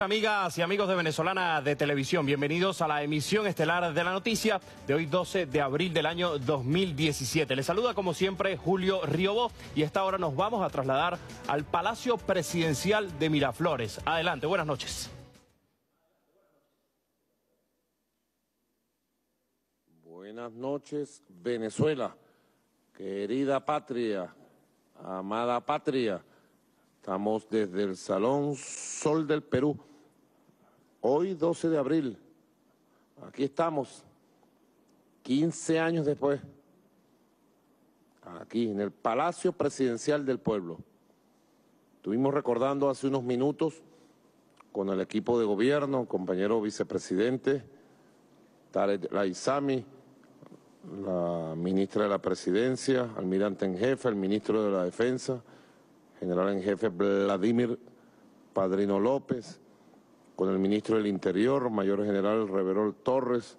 Amigas y amigos de Venezolana de Televisión, bienvenidos a la emisión estelar de la noticia de hoy 12 de abril del año 2017. Les saluda como siempre Julio Riobó y esta hora nos vamos a trasladar al Palacio Presidencial de Miraflores. Adelante, buenas noches. Buenas noches, Venezuela, querida patria, amada patria. Estamos desde el Salón Sol del Perú Hoy, 12 de abril, aquí estamos, 15 años después, aquí en el Palacio Presidencial del Pueblo. Estuvimos recordando hace unos minutos con el equipo de gobierno, compañero vicepresidente, Tarek Laizami, la ministra de la Presidencia, almirante en jefe, el ministro de la Defensa, general en jefe Vladimir Padrino López, con el ministro del Interior, mayor general Reverol Torres,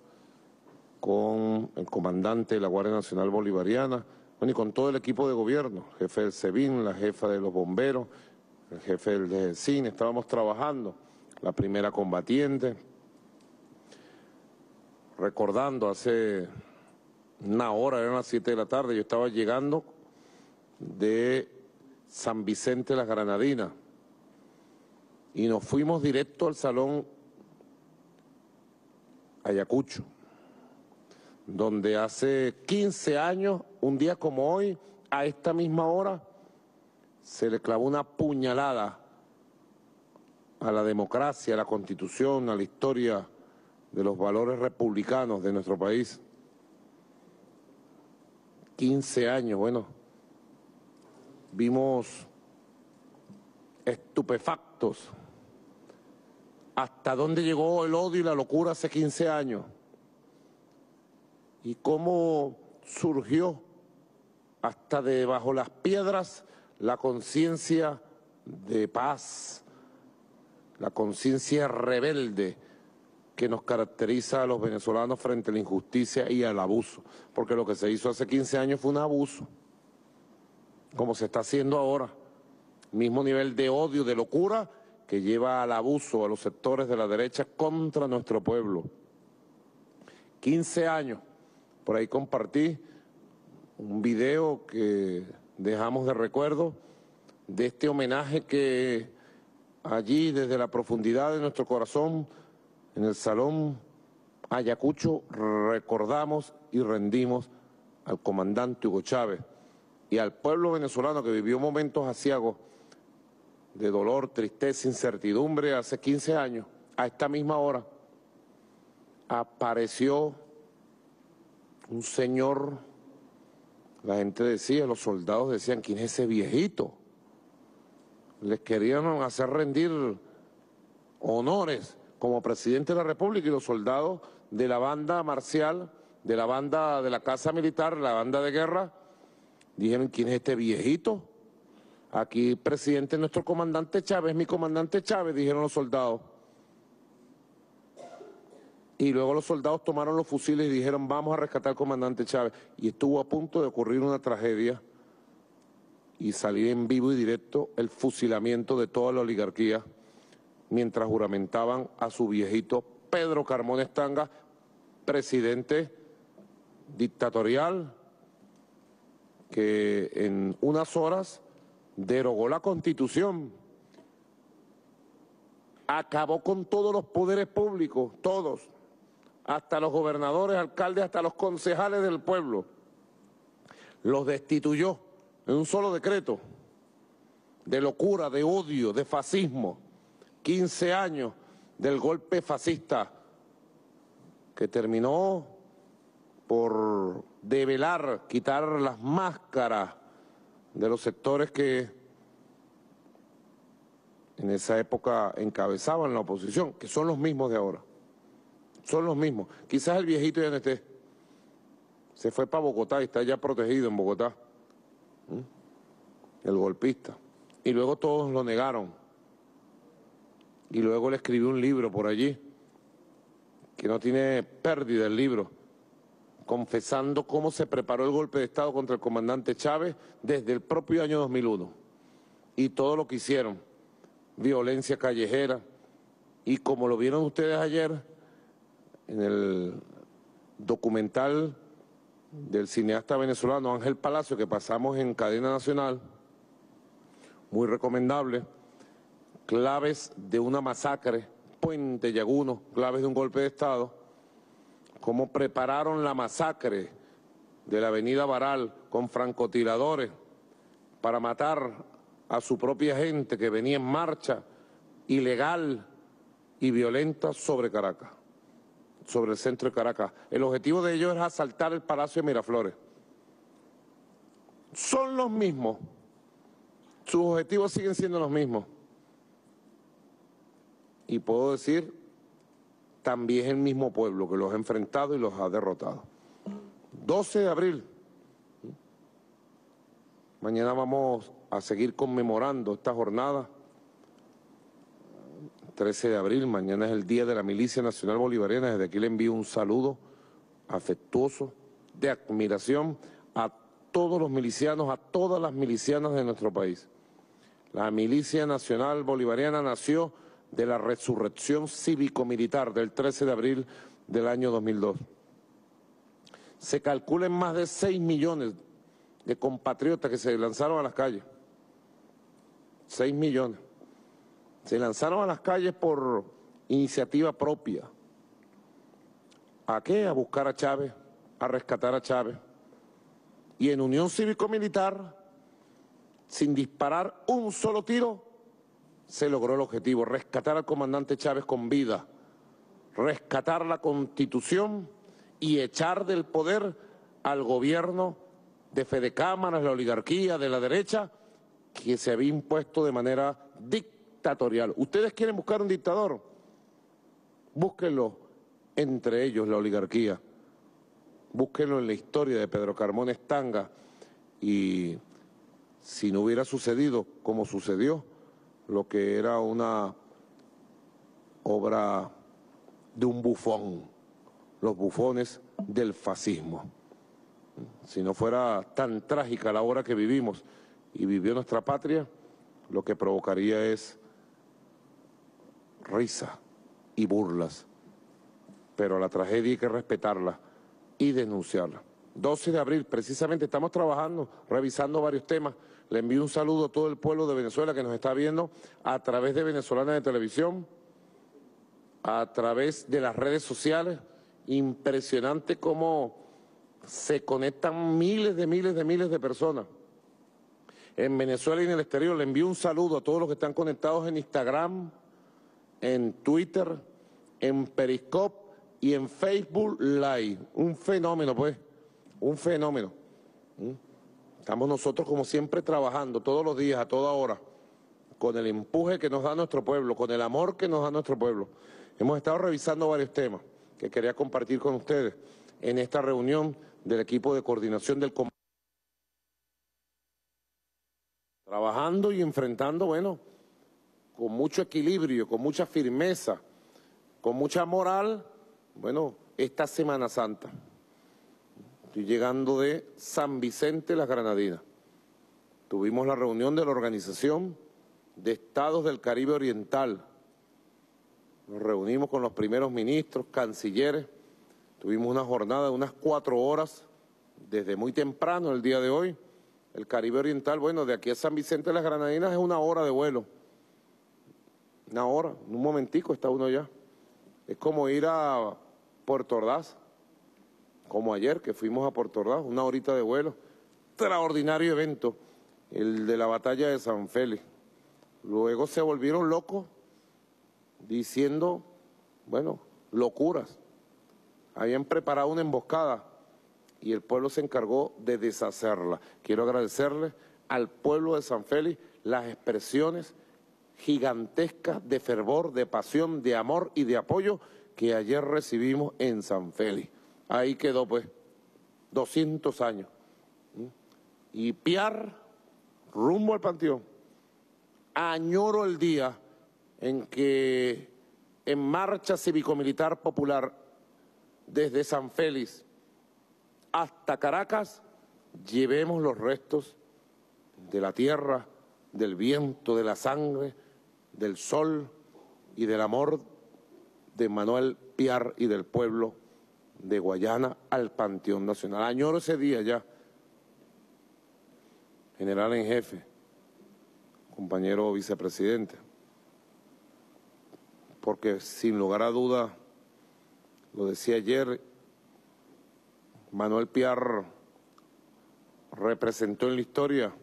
con el comandante de la Guardia Nacional Bolivariana, y con todo el equipo de gobierno, jefe del SEBIN, la jefa de los bomberos, el jefe del cine, estábamos trabajando, la primera combatiente, recordando hace una hora, eran las siete de la tarde, yo estaba llegando de San Vicente las Granadinas, y nos fuimos directo al salón Ayacucho, donde hace 15 años, un día como hoy, a esta misma hora, se le clavó una puñalada a la democracia, a la constitución, a la historia de los valores republicanos de nuestro país. 15 años, bueno, vimos estupefactos hasta dónde llegó el odio y la locura hace 15 años. Y cómo surgió hasta debajo las piedras la conciencia de paz, la conciencia rebelde que nos caracteriza a los venezolanos frente a la injusticia y al abuso, porque lo que se hizo hace 15 años fue un abuso, como se está haciendo ahora, mismo nivel de odio, de locura que lleva al abuso a los sectores de la derecha contra nuestro pueblo. 15 años, por ahí compartí un video que dejamos de recuerdo de este homenaje que allí desde la profundidad de nuestro corazón, en el Salón Ayacucho, recordamos y rendimos al comandante Hugo Chávez y al pueblo venezolano que vivió momentos asiagos de dolor, tristeza, incertidumbre hace 15 años, a esta misma hora, apareció un señor, la gente decía, los soldados decían, ¿quién es ese viejito? Les querían hacer rendir honores como presidente de la República y los soldados de la banda marcial, de la banda de la Casa Militar, la banda de guerra, dijeron, ¿quién es este viejito? Aquí, presidente, nuestro comandante Chávez, mi comandante Chávez, dijeron los soldados. Y luego los soldados tomaron los fusiles y dijeron, vamos a rescatar al comandante Chávez. Y estuvo a punto de ocurrir una tragedia y salir en vivo y directo el fusilamiento de toda la oligarquía mientras juramentaban a su viejito Pedro Carmón Estanga, presidente dictatorial, que en unas horas derogó la Constitución, acabó con todos los poderes públicos, todos, hasta los gobernadores, alcaldes, hasta los concejales del pueblo. Los destituyó en un solo decreto de locura, de odio, de fascismo. 15 años del golpe fascista que terminó por develar, quitar las máscaras de los sectores que en esa época encabezaban la oposición, que son los mismos de ahora. Son los mismos. Quizás el viejito ya no esté. Se fue para Bogotá y está ya protegido en Bogotá. El golpista. Y luego todos lo negaron. Y luego le escribió un libro por allí, que no tiene pérdida el libro confesando cómo se preparó el golpe de Estado contra el comandante Chávez desde el propio año 2001 y todo lo que hicieron, violencia callejera, Y como lo vieron ustedes ayer en el documental del cineasta venezolano Ángel Palacio que pasamos en cadena nacional, muy recomendable, claves de una masacre, Puente Yaguno, claves de un golpe de Estado, cómo prepararon la masacre de la avenida Baral con francotiradores para matar a su propia gente que venía en marcha ilegal y violenta sobre Caracas, sobre el centro de Caracas. El objetivo de ellos es asaltar el Palacio de Miraflores. Son los mismos, sus objetivos siguen siendo los mismos. Y puedo decir, también es el mismo pueblo que los ha enfrentado y los ha derrotado. 12 de abril. Mañana vamos a seguir conmemorando esta jornada. 13 de abril, mañana es el Día de la Milicia Nacional Bolivariana. Desde aquí le envío un saludo afectuoso, de admiración a todos los milicianos, a todas las milicianas de nuestro país. La Milicia Nacional Bolivariana nació de la resurrección cívico-militar del 13 de abril del año 2002. Se calculan más de 6 millones de compatriotas que se lanzaron a las calles. 6 millones. Se lanzaron a las calles por iniciativa propia. ¿A qué? A buscar a Chávez, a rescatar a Chávez. Y en unión cívico-militar, sin disparar un solo tiro, se logró el objetivo, rescatar al comandante Chávez con vida, rescatar la Constitución y echar del poder al gobierno de Fede Cámaras, la oligarquía, de la derecha, que se había impuesto de manera dictatorial. ¿Ustedes quieren buscar un dictador? Búsquenlo entre ellos, la oligarquía. Búsquenlo en la historia de Pedro Carmón Estanga y si no hubiera sucedido como sucedió, lo que era una obra de un bufón, los bufones del fascismo. Si no fuera tan trágica la hora que vivimos y vivió nuestra patria, lo que provocaría es risa y burlas. Pero la tragedia hay que respetarla y denunciarla. 12 de abril, precisamente estamos trabajando, revisando varios temas. Le envío un saludo a todo el pueblo de Venezuela que nos está viendo a través de Venezolana de Televisión, a través de las redes sociales. Impresionante cómo se conectan miles de miles de miles de personas. En Venezuela y en el exterior le envío un saludo a todos los que están conectados en Instagram, en Twitter, en Periscope y en Facebook Live. Un fenómeno, pues, un fenómeno. ¿Mm? Estamos nosotros, como siempre, trabajando todos los días, a toda hora, con el empuje que nos da nuestro pueblo, con el amor que nos da nuestro pueblo. Hemos estado revisando varios temas que quería compartir con ustedes en esta reunión del equipo de coordinación del trabajando y enfrentando, bueno, con mucho equilibrio, con mucha firmeza, con mucha moral, bueno, esta Semana Santa. Estoy llegando de San Vicente, las Granadinas. Tuvimos la reunión de la Organización de Estados del Caribe Oriental. Nos reunimos con los primeros ministros, cancilleres. Tuvimos una jornada de unas cuatro horas desde muy temprano el día de hoy. El Caribe Oriental, bueno, de aquí a San Vicente las Granadinas es una hora de vuelo. Una hora, un momentico está uno ya. Es como ir a Puerto Ordaz como ayer que fuimos a Puerto Ordaz, una horita de vuelo. Extraordinario evento, el de la batalla de San Félix. Luego se volvieron locos diciendo, bueno, locuras. Habían preparado una emboscada y el pueblo se encargó de deshacerla. Quiero agradecerle al pueblo de San Félix las expresiones gigantescas de fervor, de pasión, de amor y de apoyo que ayer recibimos en San Félix. Ahí quedó pues, 200 años. Y Piar, rumbo al panteón, añoro el día en que en marcha cívico-militar popular desde San Félix hasta Caracas llevemos los restos de la tierra, del viento, de la sangre, del sol y del amor de Manuel Piar y del pueblo de Guayana al Panteón Nacional. Añoro ese día ya, general en jefe, compañero vicepresidente, porque sin lugar a duda, lo decía ayer, Manuel Piar representó en la historia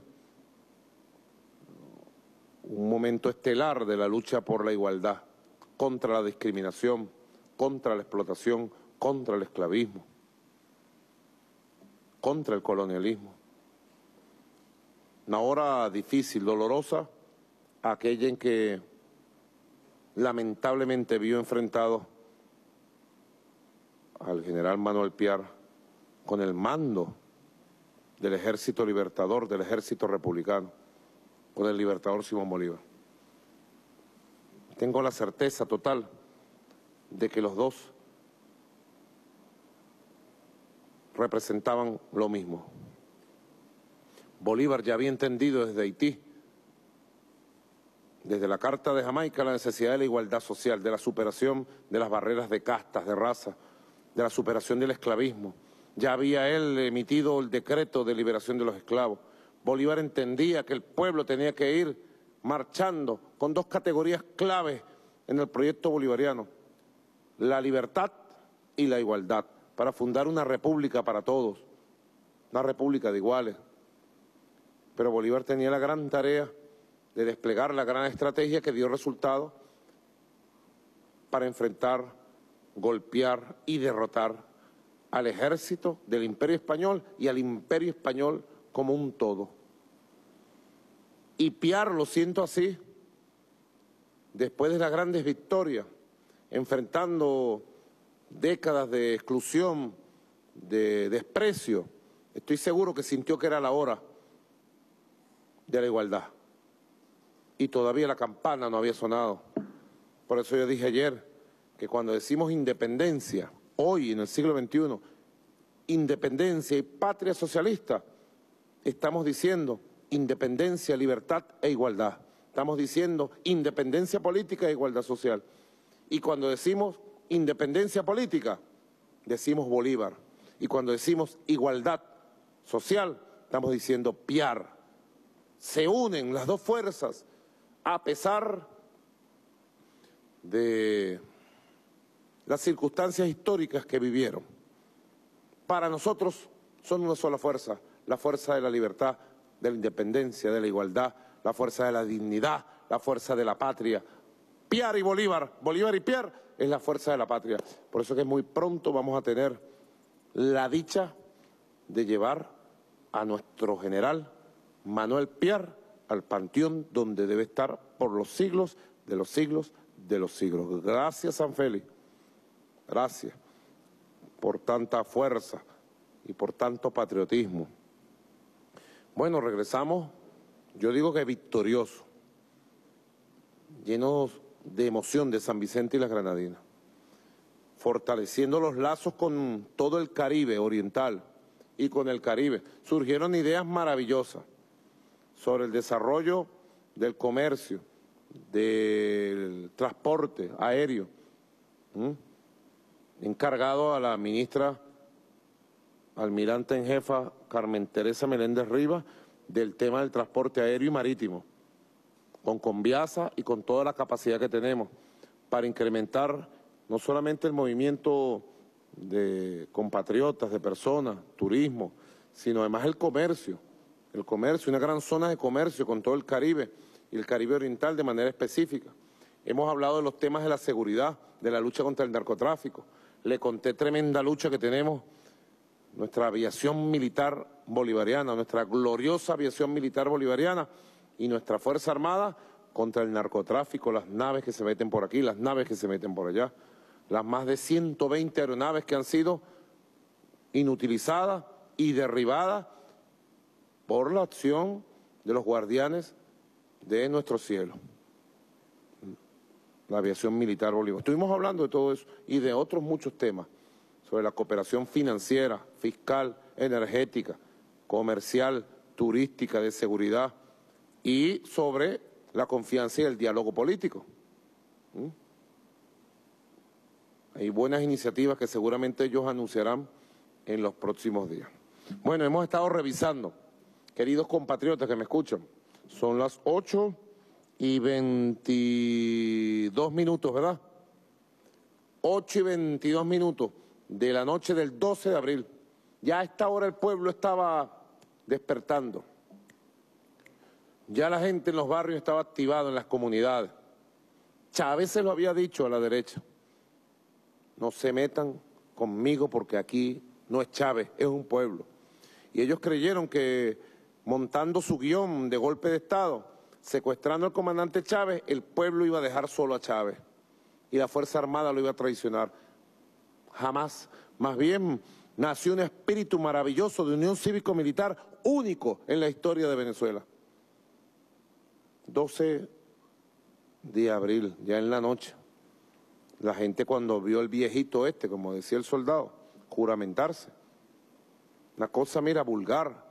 un momento estelar de la lucha por la igualdad, contra la discriminación, contra la explotación, contra el esclavismo, contra el colonialismo. Una hora difícil, dolorosa, aquella en que lamentablemente vio enfrentado al general Manuel Piar con el mando del ejército libertador, del ejército republicano, con el libertador Simón Bolívar. Tengo la certeza total de que los dos representaban lo mismo. Bolívar ya había entendido desde Haití, desde la Carta de Jamaica, la necesidad de la igualdad social, de la superación de las barreras de castas, de raza, de la superación del esclavismo. Ya había él emitido el decreto de liberación de los esclavos. Bolívar entendía que el pueblo tenía que ir marchando con dos categorías claves en el proyecto bolivariano, la libertad y la igualdad para fundar una república para todos, una república de iguales. Pero Bolívar tenía la gran tarea de desplegar la gran estrategia que dio resultado para enfrentar, golpear y derrotar al ejército del imperio español y al imperio español como un todo. Y Piar, lo siento así, después de las grandes victorias, enfrentando décadas de exclusión, de desprecio, estoy seguro que sintió que era la hora de la igualdad. Y todavía la campana no había sonado. Por eso yo dije ayer que cuando decimos independencia, hoy en el siglo XXI, independencia y patria socialista, estamos diciendo independencia, libertad e igualdad. Estamos diciendo independencia política e igualdad social. Y cuando decimos independencia política, decimos Bolívar. Y cuando decimos igualdad social, estamos diciendo Piar. Se unen las dos fuerzas a pesar de las circunstancias históricas que vivieron. Para nosotros son una sola fuerza, la fuerza de la libertad, de la independencia, de la igualdad, la fuerza de la dignidad, la fuerza de la patria. Piar y Bolívar, Bolívar y Piar es la fuerza de la patria. Por eso que muy pronto vamos a tener la dicha de llevar a nuestro general Manuel Piar al panteón donde debe estar por los siglos de los siglos de los siglos. Gracias, San Félix. Gracias por tanta fuerza y por tanto patriotismo. Bueno, regresamos, yo digo que victorioso, llenos de emoción de San Vicente y las Granadinas, fortaleciendo los lazos con todo el Caribe oriental y con el Caribe. Surgieron ideas maravillosas sobre el desarrollo del comercio, del transporte aéreo, encargado a la ministra almirante en jefa Carmen Teresa Meléndez Rivas del tema del transporte aéreo y marítimo con Conviasa y con toda la capacidad que tenemos para incrementar no solamente el movimiento de compatriotas, de personas, turismo, sino además el comercio, el comercio, una gran zona de comercio con todo el Caribe y el Caribe Oriental de manera específica. Hemos hablado de los temas de la seguridad, de la lucha contra el narcotráfico. Le conté tremenda lucha que tenemos, nuestra aviación militar bolivariana, nuestra gloriosa aviación militar bolivariana, y nuestra Fuerza Armada contra el narcotráfico, las naves que se meten por aquí, las naves que se meten por allá, las más de 120 aeronaves que han sido inutilizadas y derribadas por la acción de los guardianes de nuestro cielo, la aviación militar bolivariana. Estuvimos hablando de todo eso y de otros muchos temas, sobre la cooperación financiera, fiscal, energética, comercial, turística, de seguridad, y sobre la confianza y el diálogo político. Hay buenas iniciativas que seguramente ellos anunciarán en los próximos días. Bueno, hemos estado revisando, queridos compatriotas que me escuchan, son las 8 y 22 minutos, ¿verdad? 8 y 22 minutos de la noche del 12 de abril. Ya a esta hora el pueblo estaba despertando. Ya la gente en los barrios estaba activada en las comunidades. Chávez se lo había dicho a la derecha. No se metan conmigo porque aquí no es Chávez, es un pueblo. Y ellos creyeron que montando su guion de golpe de Estado, secuestrando al comandante Chávez, el pueblo iba a dejar solo a Chávez y la Fuerza Armada lo iba a traicionar. Jamás. Más bien nació un espíritu maravilloso de unión cívico-militar único en la historia de Venezuela. 12 de abril, ya en la noche. La gente cuando vio el viejito este, como decía el soldado, juramentarse. Una cosa, mira, vulgar.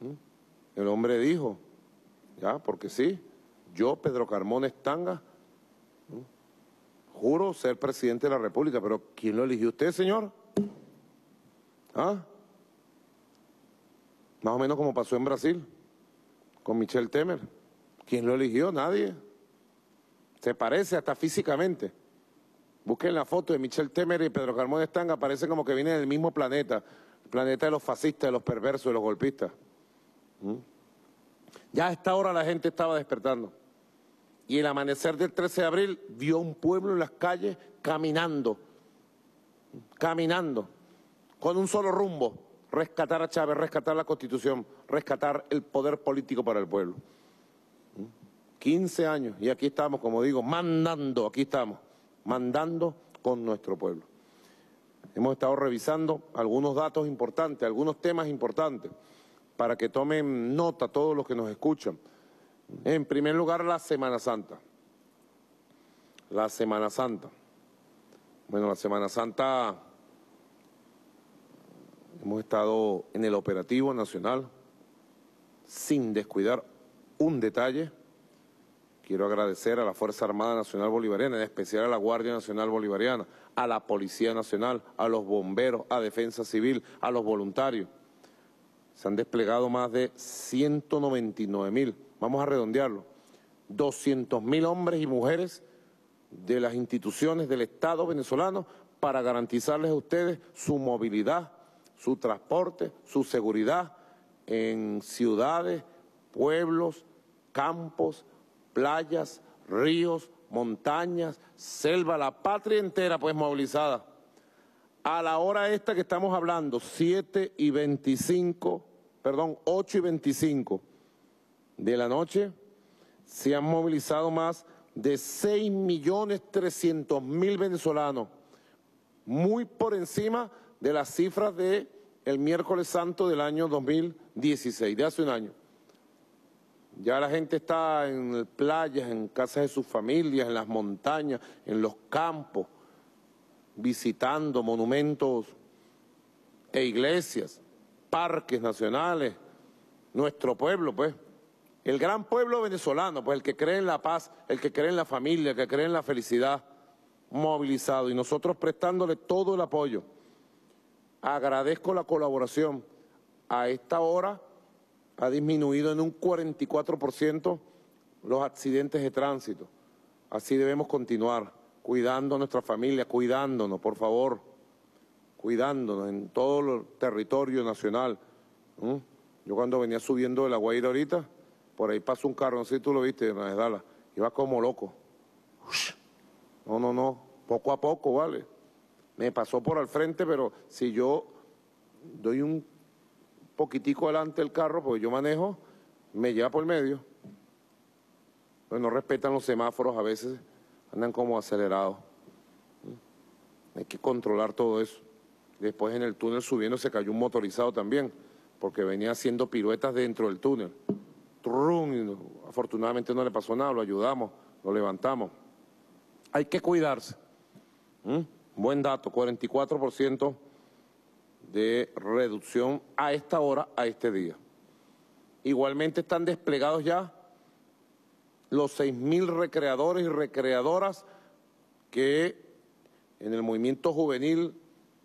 ¿Mm? El hombre dijo, ya, porque sí, yo, Pedro Carmón Estanga, ¿Mm? juro ser presidente de la República, pero ¿quién lo eligió usted, señor? ¿Ah? Más o menos como pasó en Brasil, con Michel Temer. ¿Quién lo eligió? Nadie. Se parece hasta físicamente. Busquen la foto de Michel Temer y Pedro Carmón Estanga, parece como que vienen del mismo planeta, el planeta de los fascistas, de los perversos, de los golpistas. ¿Mm? Ya a esta hora la gente estaba despertando. Y el amanecer del 13 de abril vio un pueblo en las calles caminando, caminando, con un solo rumbo, rescatar a Chávez, rescatar la Constitución, rescatar el poder político para el pueblo. 15 años y aquí estamos, como digo, mandando, aquí estamos, mandando con nuestro pueblo. Hemos estado revisando algunos datos importantes, algunos temas importantes, para que tomen nota todos los que nos escuchan. En primer lugar, la Semana Santa. La Semana Santa. Bueno, la Semana Santa hemos estado en el operativo nacional sin descuidar un detalle Quiero agradecer a la Fuerza Armada Nacional Bolivariana, en especial a la Guardia Nacional Bolivariana, a la Policía Nacional, a los bomberos, a Defensa Civil, a los voluntarios. Se han desplegado más de 199 mil, vamos a redondearlo, 200 mil hombres y mujeres de las instituciones del Estado venezolano para garantizarles a ustedes su movilidad, su transporte, su seguridad en ciudades, pueblos, campos, playas, ríos, montañas, selva, la patria entera pues movilizada. A la hora esta que estamos hablando, 7 y 25, perdón, 8 y 25 de la noche, se han movilizado más de 6 millones 300 mil venezolanos, muy por encima de las cifras de el miércoles santo del año 2016, de hace un año. Ya la gente está en playas, en casas de sus familias, en las montañas, en los campos, visitando monumentos e iglesias, parques nacionales, nuestro pueblo, pues. El gran pueblo venezolano, pues el que cree en la paz, el que cree en la familia, el que cree en la felicidad, movilizado. Y nosotros prestándole todo el apoyo. Agradezco la colaboración. A esta hora ha disminuido en un 44% los accidentes de tránsito. Así debemos continuar, cuidando a nuestra familia, cuidándonos, por favor, cuidándonos en todo el territorio nacional. Yo cuando venía subiendo de la Guaira ahorita, por ahí pasó un carro, no sé si tú lo viste, en iba como loco. No, no, no, poco a poco, ¿vale? Me pasó por al frente, pero si yo doy un poquitico adelante el carro, porque yo manejo, me lleva por el medio. Pues no respetan los semáforos, a veces andan como acelerados. ¿Mm? Hay que controlar todo eso. Después en el túnel subiendo se cayó un motorizado también, porque venía haciendo piruetas dentro del túnel. afortunadamente no le pasó nada, lo ayudamos, lo levantamos. Hay que cuidarse. ¿Mm? Buen dato, 44% de reducción a esta hora, a este día. Igualmente están desplegados ya los 6.000 recreadores y recreadoras que en el movimiento juvenil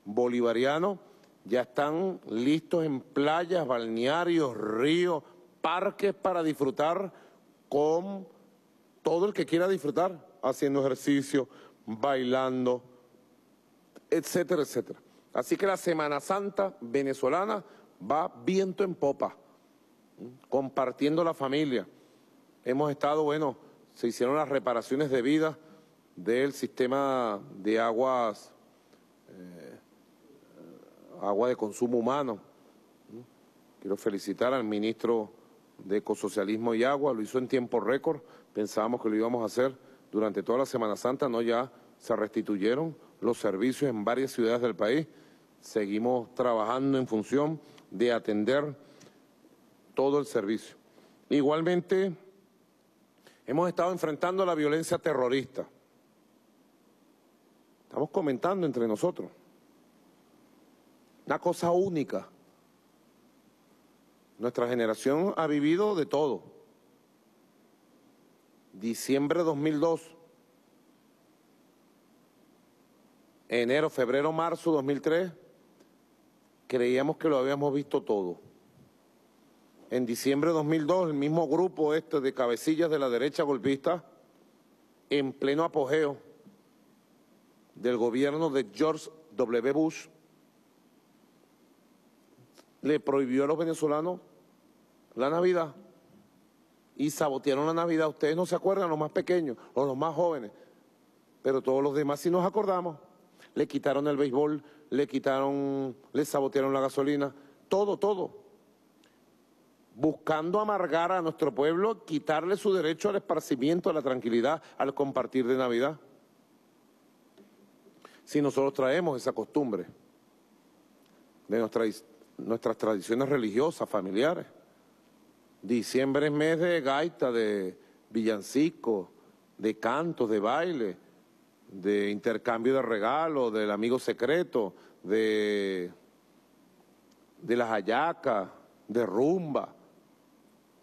bolivariano ya están listos en playas, balnearios, ríos, parques para disfrutar con todo el que quiera disfrutar, haciendo ejercicio, bailando, etcétera, etcétera. Así que la Semana Santa venezolana va viento en popa, compartiendo la familia. Hemos estado, bueno, se hicieron las reparaciones debidas del sistema de aguas, eh, agua de consumo humano. Quiero felicitar al ministro de Ecosocialismo y Agua, lo hizo en tiempo récord, pensábamos que lo íbamos a hacer durante toda la Semana Santa, no ya se restituyeron los servicios en varias ciudades del país, seguimos trabajando en función de atender todo el servicio. Igualmente, hemos estado enfrentando la violencia terrorista. Estamos comentando entre nosotros. Una cosa única. Nuestra generación ha vivido de todo. Diciembre de 2002, enero, febrero, marzo 2003, creíamos que lo habíamos visto todo. En diciembre de 2002, el mismo grupo este de cabecillas de la derecha golpista, en pleno apogeo del gobierno de George W. Bush, le prohibió a los venezolanos la Navidad y sabotearon la Navidad. Ustedes no se acuerdan, los más pequeños o los más jóvenes, pero todos los demás sí nos acordamos. Le quitaron el béisbol, le quitaron, le sabotearon la gasolina, todo, todo. Buscando amargar a nuestro pueblo, quitarle su derecho al esparcimiento, a la tranquilidad, al compartir de Navidad. Si nosotros traemos esa costumbre de nuestras tradiciones religiosas, familiares. Diciembre es mes de gaita, de villancico, de cantos, de baile de intercambio de regalos, del amigo secreto, de, de las hallacas, de rumba.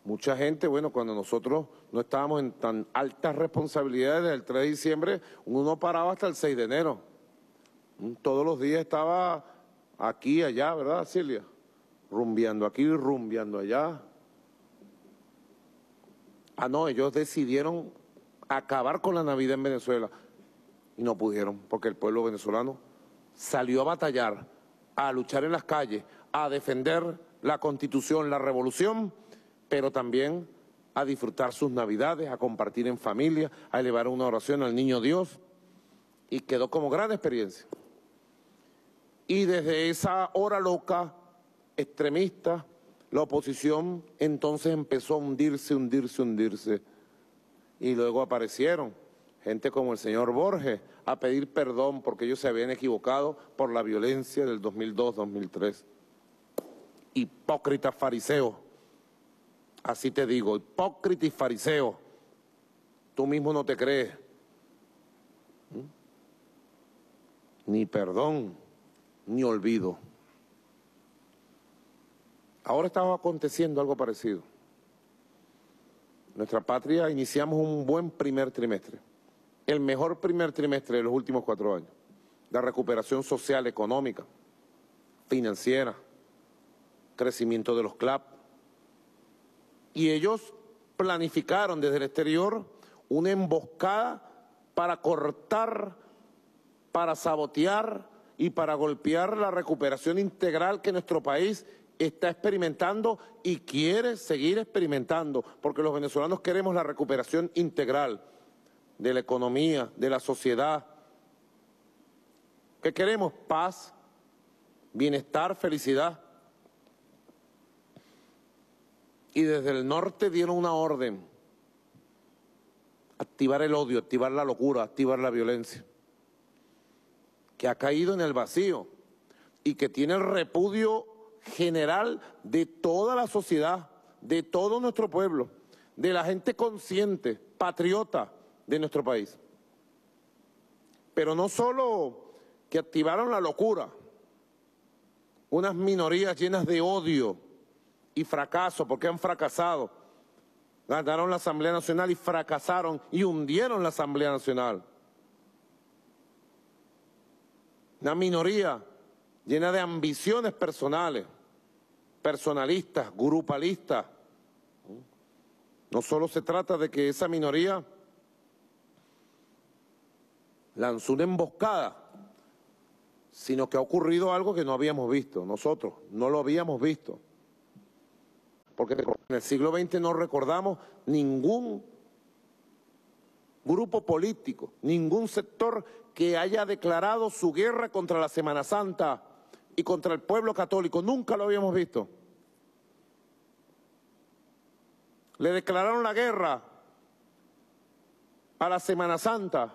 Mucha gente, bueno, cuando nosotros no estábamos en tan altas responsabilidades del 3 de diciembre, uno paraba hasta el 6 de enero. Mm, todos los días estaba aquí, allá, ¿verdad, Silvia? Rumbeando aquí, rumbeando allá. Ah, no, ellos decidieron acabar con la Navidad en Venezuela y no pudieron, porque el pueblo venezolano salió a batallar, a luchar en las calles, a defender la constitución, la revolución, pero también a disfrutar sus navidades, a compartir en familia, a elevar una oración al niño Dios, y quedó como gran experiencia. Y desde esa hora loca, extremista, la oposición entonces empezó a hundirse, hundirse, hundirse, y luego aparecieron gente como el señor Borges, a pedir perdón porque ellos se habían equivocado por la violencia del 2002-2003. Hipócrita fariseo, así te digo, hipócrita y fariseo, tú mismo no te crees. Ni perdón, ni olvido. Ahora estaba aconteciendo algo parecido. Nuestra patria iniciamos un buen primer trimestre el mejor primer trimestre de los últimos cuatro años. La recuperación social, económica, financiera, crecimiento de los CLAP. Y ellos planificaron desde el exterior una emboscada para cortar, para sabotear y para golpear la recuperación integral que nuestro país está experimentando y quiere seguir experimentando, porque los venezolanos queremos la recuperación integral de la economía, de la sociedad. ¿Qué queremos? Paz, bienestar, felicidad. Y desde el norte dieron una orden, activar el odio, activar la locura, activar la violencia, que ha caído en el vacío y que tiene el repudio general de toda la sociedad, de todo nuestro pueblo, de la gente consciente, patriota, de nuestro país. Pero no solo que activaron la locura, unas minorías llenas de odio y fracaso, porque han fracasado. Ganaron la Asamblea Nacional y fracasaron y hundieron la Asamblea Nacional. una minoría llena de ambiciones personales, personalistas, grupalistas. No solo se trata de que esa minoría lanzó una emboscada, sino que ha ocurrido algo que no habíamos visto, nosotros no lo habíamos visto. Porque en el siglo XX no recordamos ningún grupo político, ningún sector que haya declarado su guerra contra la Semana Santa y contra el pueblo católico. Nunca lo habíamos visto. Le declararon la guerra a la Semana Santa.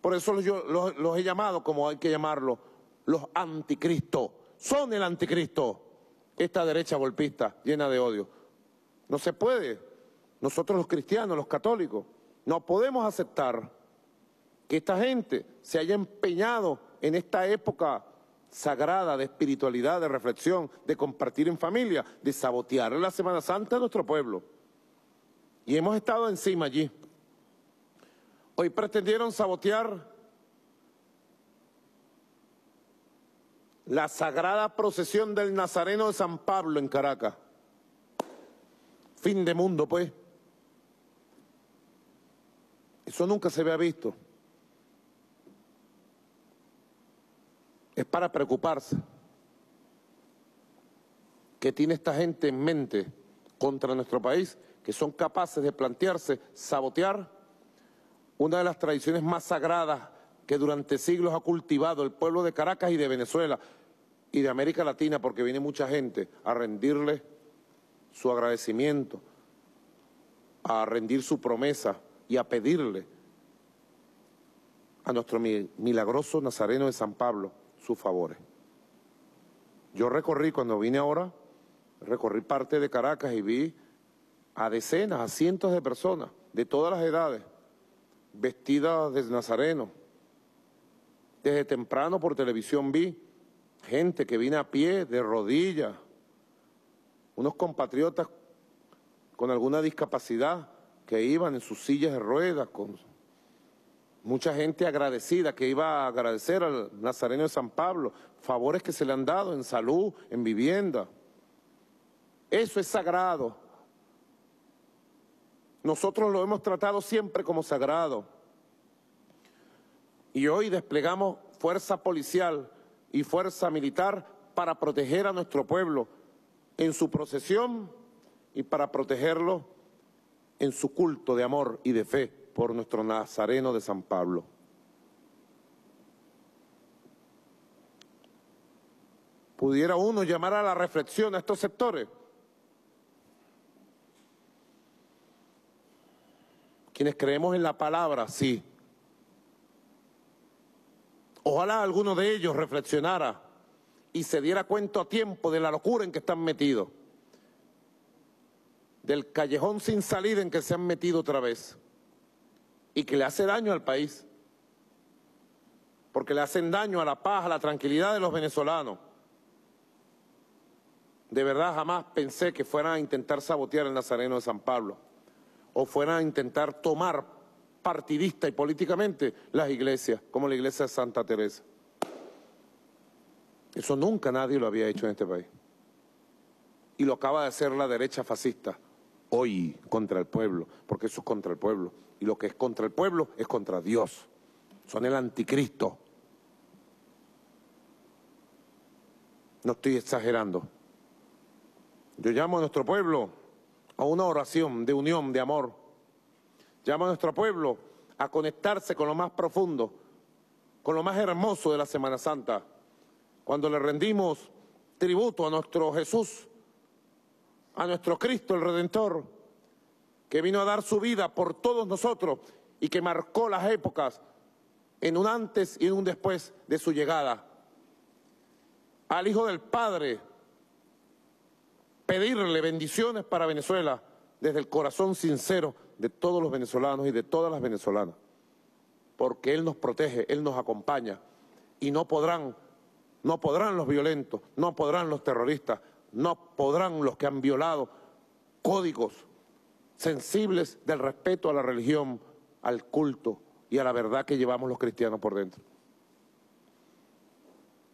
Por eso yo los, he llamado, como hay que llamarlo, los anticristos. Son el anticristo, esta derecha golpista llena de odio. No se puede. Nosotros los cristianos, los católicos, no podemos aceptar que esta gente se haya empeñado en esta época sagrada de espiritualidad, de reflexión, de compartir en familia, de sabotear la Semana Santa de nuestro pueblo. Y hemos estado encima allí. Hoy pretendieron sabotear la sagrada procesión del Nazareno de San Pablo en Caracas. Fin de mundo, pues. Eso nunca se había visto. Es para preocuparse. ¿Qué tiene esta gente en mente contra nuestro país? Que son capaces de plantearse, sabotear una de las tradiciones más sagradas que durante siglos ha cultivado el pueblo de Caracas y de Venezuela y de América Latina, porque viene mucha gente a rendirle su agradecimiento, a rendir su promesa y a pedirle a nuestro milagroso Nazareno de San Pablo sus favores. Yo recorrí, cuando vine ahora, recorrí parte de Caracas y vi a decenas, a cientos de personas de todas las edades, vestidas de Nazareno. Desde temprano por televisión vi gente que vino a pie, de rodillas, unos compatriotas con alguna discapacidad que iban en sus sillas de ruedas, con mucha gente agradecida que iba a agradecer al Nazareno de San Pablo, favores que se le han dado en salud, en vivienda. Eso es sagrado. Nosotros lo hemos tratado siempre como sagrado. Y hoy desplegamos fuerza policial y fuerza militar para proteger a nuestro pueblo en su procesión y para protegerlo en su culto de amor y de fe por nuestro Nazareno de San Pablo. ¿Pudiera uno llamar a la reflexión a estos sectores? Quienes creemos en la palabra, sí. Ojalá alguno de ellos reflexionara y se diera cuenta a tiempo de la locura en que están metidos del callejón sin salida en que se han metido otra vez y que le hace daño al país, porque le hacen daño a la paz, a la tranquilidad de los venezolanos. De verdad jamás pensé que fueran a intentar sabotear el Nazareno de San Pablo o fueran a intentar tomar partidista y políticamente las iglesias, como la iglesia de Santa Teresa. Eso nunca nadie lo había hecho en este país. Y lo acaba de hacer la derecha fascista hoy contra el pueblo, porque eso es contra el pueblo. Y lo que es contra el pueblo es contra Dios. Son el anticristo. No estoy exagerando. Yo llamo a nuestro pueblo a una oración de unión, de amor. Llamo a nuestro pueblo a conectarse con lo más profundo, con lo más hermoso de la Semana Santa, cuando le rendimos tributo a nuestro Jesús a nuestro Cristo el Redentor, que vino a dar su vida por todos nosotros y que marcó las épocas en un antes y en un después de su llegada. Al Hijo del Padre, pedirle bendiciones para Venezuela desde el corazón sincero de todos los venezolanos y de todas las venezolanas, porque Él nos protege, Él nos acompaña. Y no podrán, no podrán los violentos, no podrán los terroristas, no podrán los que han violado códigos sensibles del respeto a la religión, al culto y a la verdad que llevamos los cristianos por dentro.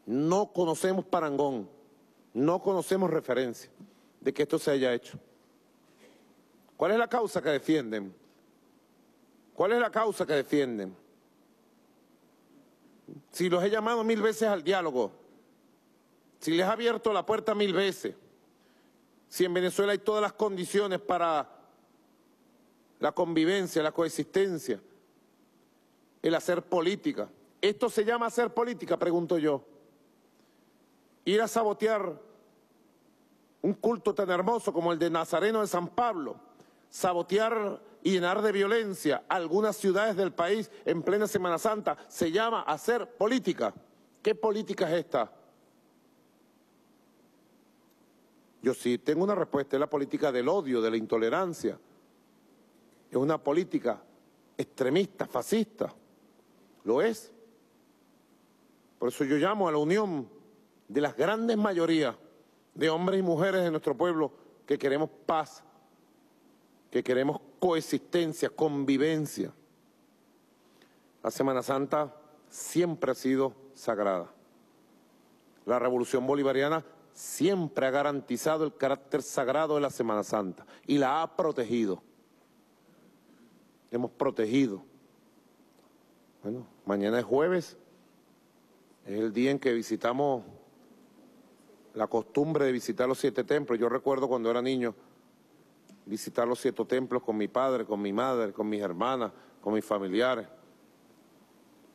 No conocemos parangón, no conocemos referencia de que esto se haya hecho. ¿Cuál es la causa que defienden? ¿Cuál es la causa que defienden? Si los he llamado mil veces al diálogo, si les he abierto la puerta mil veces, si en Venezuela hay todas las condiciones para la convivencia, la coexistencia, el hacer política. ¿Esto se llama hacer política? Pregunto yo. Ir a sabotear un culto tan hermoso como el de Nazareno de San Pablo, sabotear y llenar de violencia algunas ciudades del país en plena Semana Santa, se llama hacer política. ¿Qué política es esta? Yo sí tengo una respuesta, es la política del odio, de la intolerancia. Es una política extremista, fascista. Lo es. Por eso yo llamo a la unión de las grandes mayorías de hombres y mujeres de nuestro pueblo que queremos paz, que queremos coexistencia, convivencia. La Semana Santa siempre ha sido sagrada. La revolución bolivariana siempre ha garantizado el carácter sagrado de la Semana Santa y la ha protegido. Hemos protegido. Bueno, mañana es jueves, es el día en que visitamos la costumbre de visitar los siete templos. Yo recuerdo cuando era niño visitar los siete templos con mi padre, con mi madre, con mis hermanas, con mis familiares.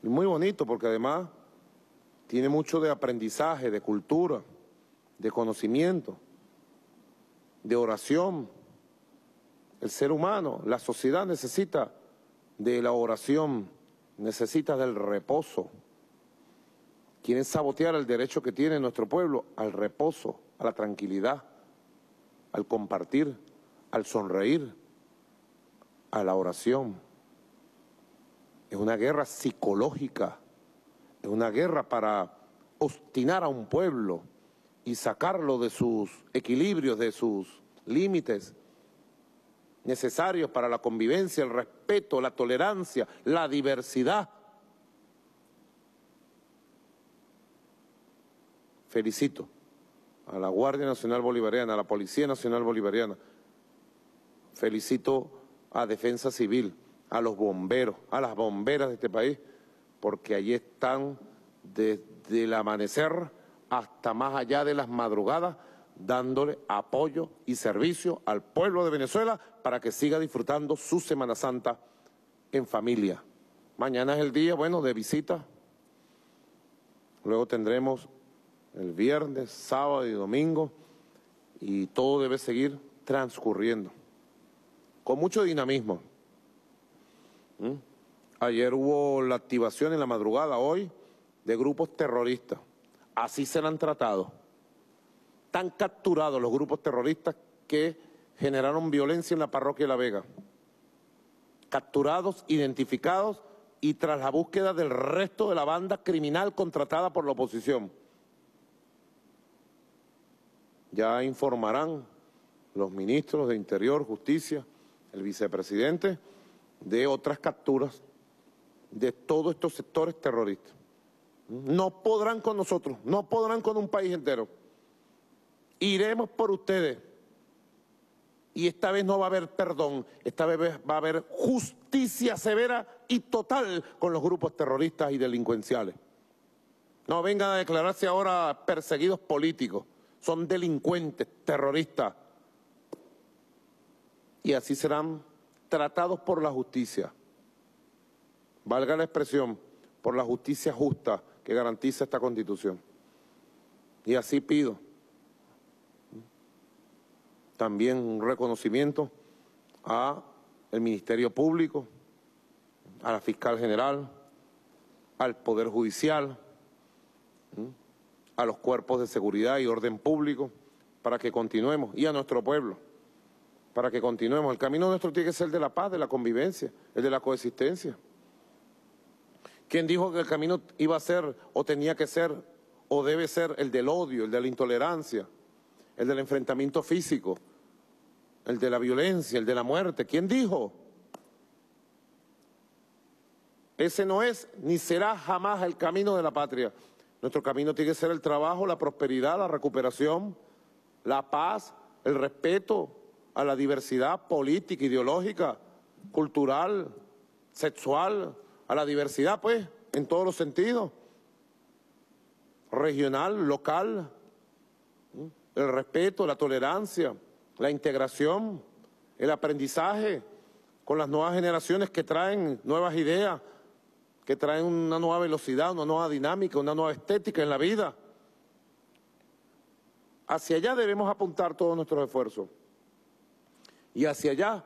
Y muy bonito porque además tiene mucho de aprendizaje, de cultura de conocimiento, de oración. El ser humano, la sociedad necesita de la oración, necesita del reposo. Quieren sabotear el derecho que tiene nuestro pueblo al reposo, a la tranquilidad, al compartir, al sonreír, a la oración. Es una guerra psicológica, es una guerra para obstinar a un pueblo, y sacarlo de sus equilibrios, de sus límites necesarios para la convivencia, el respeto, la tolerancia, la diversidad. Felicito a la Guardia Nacional Bolivariana, a la Policía Nacional Bolivariana, felicito a Defensa Civil, a los bomberos, a las bomberas de este país, porque allí están desde el amanecer hasta más allá de las madrugadas, dándole apoyo y servicio al pueblo de Venezuela para que siga disfrutando su Semana Santa en familia. Mañana es el día, bueno, de visita. Luego tendremos el viernes, sábado y domingo y todo debe seguir transcurriendo con mucho dinamismo. ¿Mm? Ayer hubo la activación en la madrugada, hoy, de grupos terroristas así serán tratados. Están capturados los grupos terroristas que generaron violencia en la parroquia de La Vega. Capturados, identificados y tras la búsqueda del resto de la banda criminal contratada por la oposición. Ya informarán los ministros de Interior, Justicia, el vicepresidente, de otras capturas de todos estos sectores terroristas. No podrán con nosotros, no podrán con un país entero. Iremos por ustedes. Y esta vez no va a haber perdón, esta vez va a haber justicia severa y total con los grupos terroristas y delincuenciales. No vengan a declararse ahora perseguidos políticos, son delincuentes, terroristas. Y así serán tratados por la justicia. Valga la expresión, por la justicia justa que garantiza esta Constitución. Y así pido también un reconocimiento a el Ministerio Público, a la Fiscal General, al Poder Judicial, a los cuerpos de seguridad y orden público, para que continuemos, y a nuestro pueblo, para que continuemos. El camino nuestro tiene que ser el de la paz, de la convivencia, el de la coexistencia. ¿Quién dijo que el camino iba a ser o tenía que ser o debe ser el del odio, el de la intolerancia, el del enfrentamiento físico, el de la violencia, el de la muerte? ¿Quién dijo? Ese no es ni será jamás el camino de la patria. Nuestro camino tiene que ser el trabajo, la prosperidad, la recuperación, la paz, el respeto a la diversidad política, ideológica, cultural, sexual, a la diversidad, pues, en todos los sentidos, regional, local, el respeto, la tolerancia, la integración, el aprendizaje con las nuevas generaciones que traen nuevas ideas, que traen una nueva velocidad, una nueva dinámica, una nueva estética en la vida. Hacia allá debemos apuntar todos nuestros esfuerzos. Y hacia allá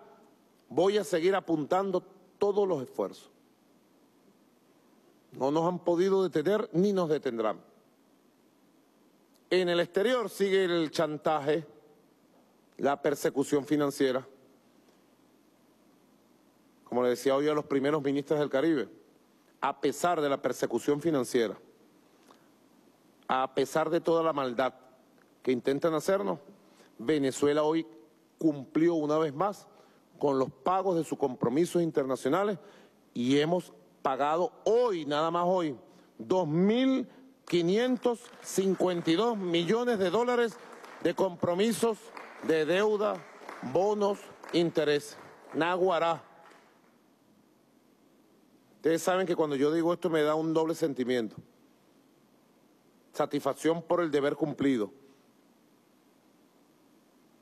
voy a seguir apuntando todos los esfuerzos. No nos han podido detener ni nos detendrán. En el exterior sigue el chantaje, la persecución financiera. Como le decía hoy a los primeros ministros del Caribe, a pesar de la persecución financiera, a pesar de toda la maldad que intentan hacernos, Venezuela hoy cumplió una vez más con los pagos de sus compromisos internacionales y hemos pagado hoy, nada más hoy, 2.552 millones de dólares de compromisos de deuda, bonos, interés. Naguará. Ustedes saben que cuando yo digo esto me da un doble sentimiento. Satisfacción por el deber cumplido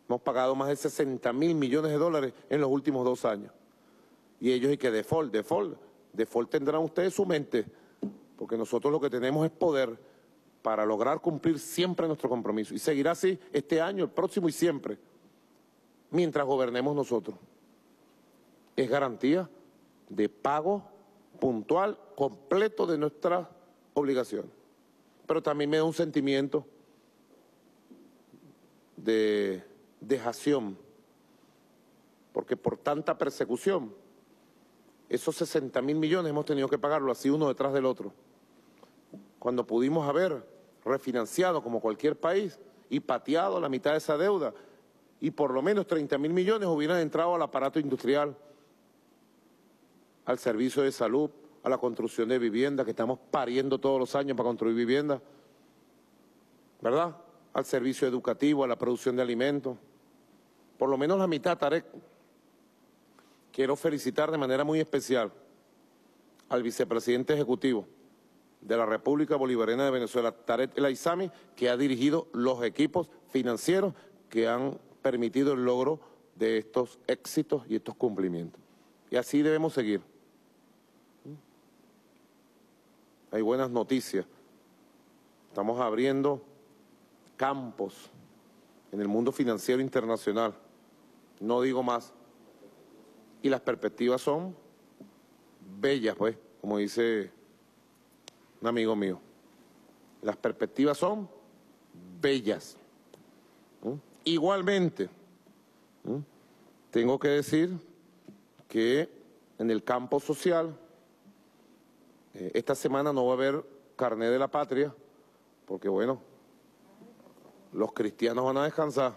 Hemos pagado más de 60 mil millones de dólares en los últimos dos años. Y ellos, y que default, default, default tendrán ustedes su mente, porque nosotros lo que tenemos es poder para lograr cumplir siempre nuestro compromiso. Y seguirá así este año, el próximo y siempre, mientras gobernemos nosotros. Es garantía de pago puntual, completo de nuestra obligación. Pero también me da un sentimiento de dejación, porque por tanta persecución, esos 60 mil millones hemos tenido que pagarlo así uno detrás del otro. Cuando pudimos haber refinanciado como cualquier país y pateado la mitad de esa deuda, y por lo menos 30 mil millones hubieran entrado al aparato industrial, al servicio de salud, a la construcción de viviendas, que estamos pariendo todos los años para construir viviendas, ¿verdad? Al servicio educativo, a la producción de alimentos por lo menos la mitad, Tarek. Quiero felicitar de manera muy especial al vicepresidente ejecutivo de la República Bolivariana de Venezuela, Tarek El Aizami, que ha dirigido los equipos financieros que han permitido el logro de estos éxitos y estos cumplimientos. Y así debemos seguir. Hay buenas noticias. Estamos abriendo campos en el mundo financiero internacional. No digo más. Y las perspectivas son bellas, pues, como dice un amigo mío. Las perspectivas son bellas. Igualmente, tengo que decir que en el campo social, eh, esta semana no va a haber carné de la patria, porque bueno, los cristianos van a descansar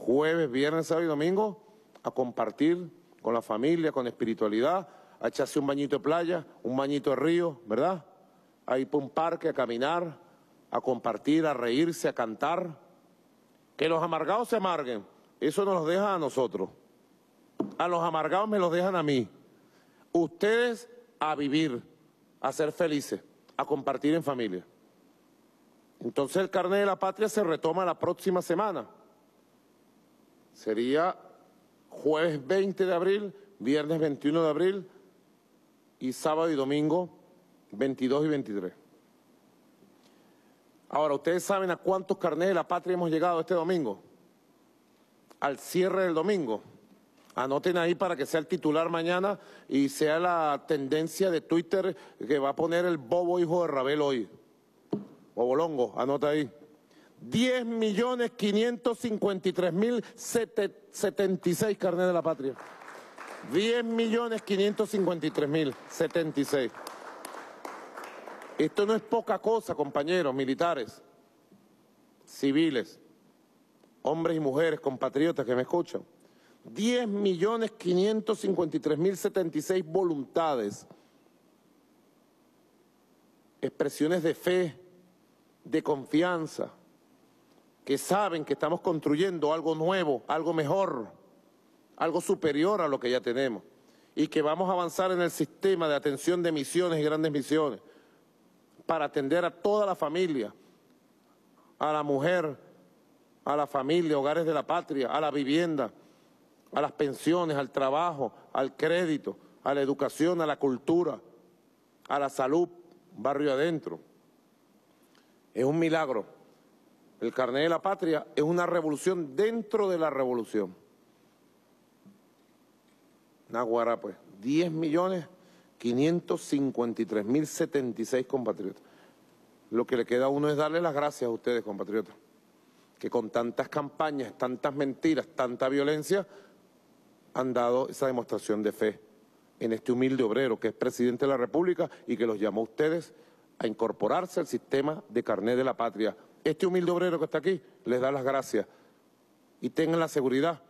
jueves, viernes, sábado y domingo a compartir con la familia, con espiritualidad, a echarse un bañito de playa, un bañito de río, ¿verdad? A ir por un parque, a caminar, a compartir, a reírse, a cantar. Que los amargados se amarguen, eso nos los deja a nosotros. A los amargados me los dejan a mí. Ustedes a vivir, a ser felices, a compartir en familia. Entonces el carnet de la patria se retoma la próxima semana. Sería jueves 20 de abril, viernes 21 de abril y sábado y domingo 22 y 23. Ahora, ¿ustedes saben a cuántos carnets de la patria hemos llegado este domingo? Al cierre del domingo. Anoten ahí para que sea el titular mañana y sea la tendencia de Twitter que va a poner el bobo hijo de Rabel hoy. Bobolongo, anota ahí. 10 millones 553 mil 76 carnes de la patria. 10 millones 553 mil 76. Esto no es poca cosa, compañeros militares, civiles, hombres y mujeres, compatriotas que me escuchan. 10 millones 553 mil 76 voluntades, expresiones de fe, de confianza, que saben que estamos construyendo algo nuevo, algo mejor, algo superior a lo que ya tenemos, y que vamos a avanzar en el sistema de atención de misiones y grandes misiones para atender a toda la familia, a la mujer, a la familia, hogares de la patria, a la vivienda, a las pensiones, al trabajo, al crédito, a la educación, a la cultura, a la salud, barrio adentro. Es un milagro. El carnet de la patria es una revolución dentro de la revolución. Naguará, pues, 10 millones 553 mil 76 compatriotas. Lo que le queda a uno es darle las gracias a ustedes, compatriotas, que con tantas campañas, tantas mentiras, tanta violencia, han dado esa demostración de fe en este humilde obrero que es presidente de la República y que los llamó a ustedes a incorporarse al sistema de carnet de la patria. Este humilde obrero que está aquí les da las gracias y tengan la seguridad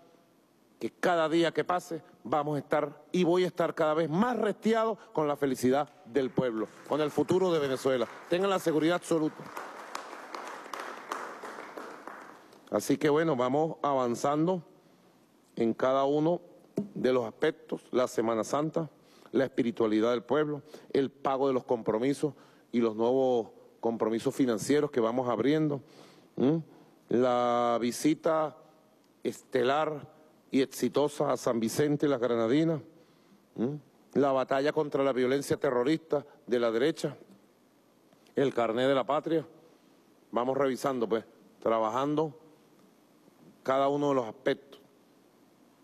que cada día que pase vamos a estar y voy a estar cada vez más restiado con la felicidad del pueblo, con el futuro de Venezuela. Tengan la seguridad absoluta. Así que bueno, vamos avanzando en cada uno de los aspectos, la Semana Santa, la espiritualidad del pueblo, el pago de los compromisos y los nuevos compromisos financieros que vamos abriendo, la visita estelar y exitosa a San Vicente y las Granadinas, la batalla contra la violencia terrorista de la derecha, el carné de la patria. Vamos revisando, pues, trabajando cada uno de los aspectos.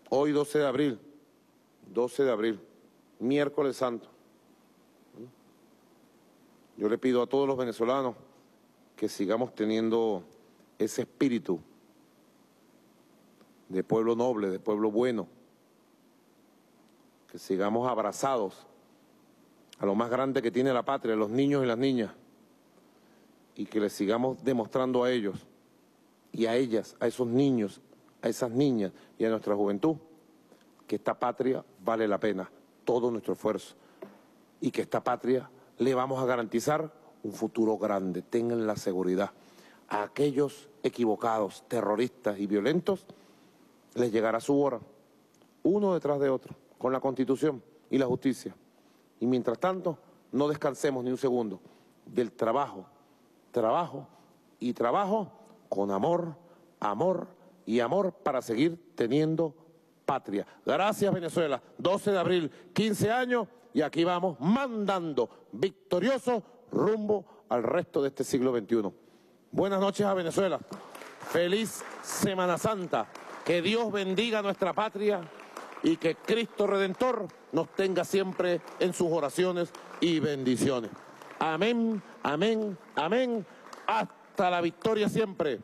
Hoy 12 de abril, 12 de abril, miércoles santo. Yo le pido a todos los venezolanos que sigamos teniendo ese espíritu de pueblo noble, de pueblo bueno, que sigamos abrazados a lo más grande que tiene la patria, los niños y las niñas, y que les sigamos demostrando a ellos y a ellas, a esos niños a esas niñas y a nuestra juventud que esta patria vale la pena, todo nuestro esfuerzo, y que esta patria le vamos a garantizar un futuro grande, tengan la seguridad. A aquellos equivocados, terroristas y violentos, les llegará su hora, uno detrás de otro, con la Constitución y la justicia. Y mientras tanto, no descansemos ni un segundo del trabajo, trabajo y trabajo con amor, amor y amor para seguir teniendo patria. Gracias Venezuela, 12 de abril, 15 años y aquí vamos mandando victorioso rumbo al resto de este siglo XXI. Buenas noches a Venezuela, feliz Semana Santa, que Dios bendiga nuestra patria y que Cristo Redentor nos tenga siempre en sus oraciones y bendiciones. Amén, amén, amén. Hasta la victoria siempre.